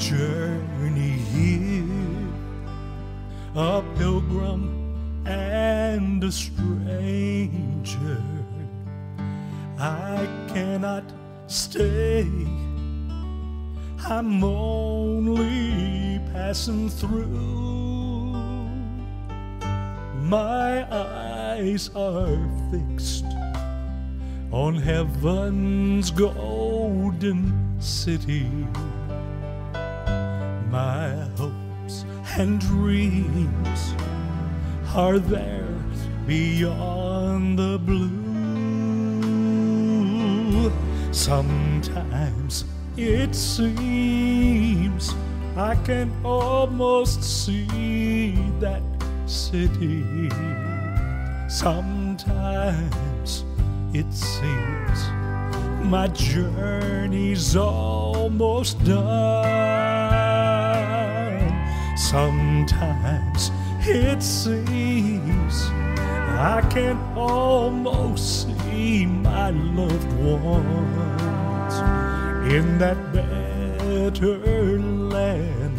journey here, a pilgrim and a stranger. I cannot stay, I'm only passing through. My eyes are fixed on heaven's golden city. My hopes and dreams are there beyond the blue. Sometimes it seems I can almost see that city. Sometimes it seems my journey's almost done. Sometimes it seems I can almost see my loved ones in that better land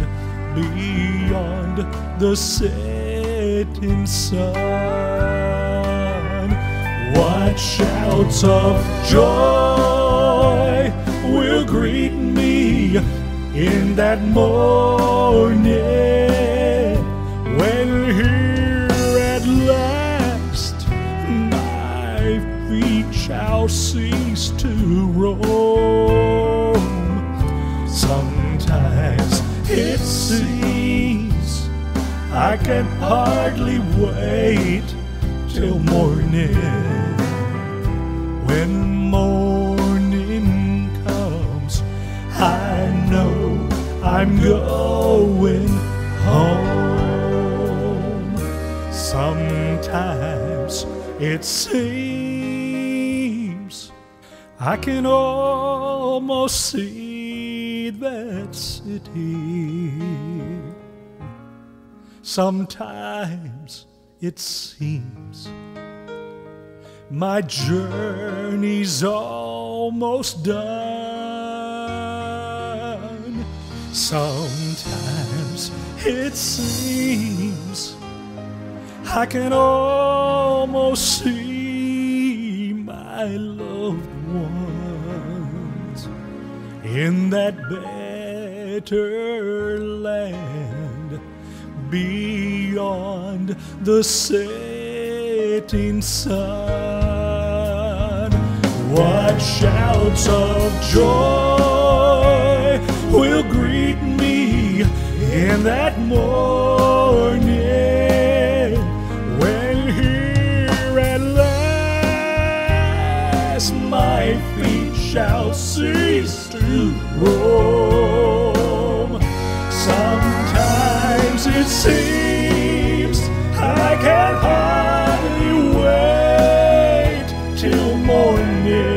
beyond the setting sun. What shouts of joy will greet me in that morning shall cease to roam. Sometimes it seems I can hardly wait till morning. When morning comes, I know I'm going home. Sometimes it seems I can almost see that city. Sometimes it seems my journey's almost done. Sometimes it seems I can almost see my loved ones in that better land beyond the setting sun. What shouts of joy will greet me in that morning yes, my feet shall cease to roam. Sometimes it seems I can hardly wait till morning.